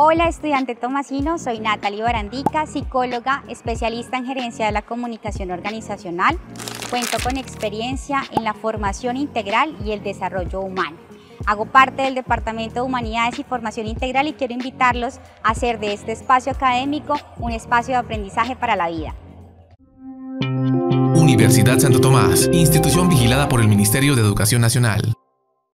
Hola estudiante Tomasino, soy Natalie Barandica, psicóloga, especialista en gerencia de la comunicación organizacional. Cuento con experiencia en la formación integral y el desarrollo humano. Hago parte del Departamento de Humanidades y Formación Integral y quiero invitarlos a hacer de este espacio académico un espacio de aprendizaje para la vida. Universidad Santo Tomás, institución vigilada por el Ministerio de Educación Nacional.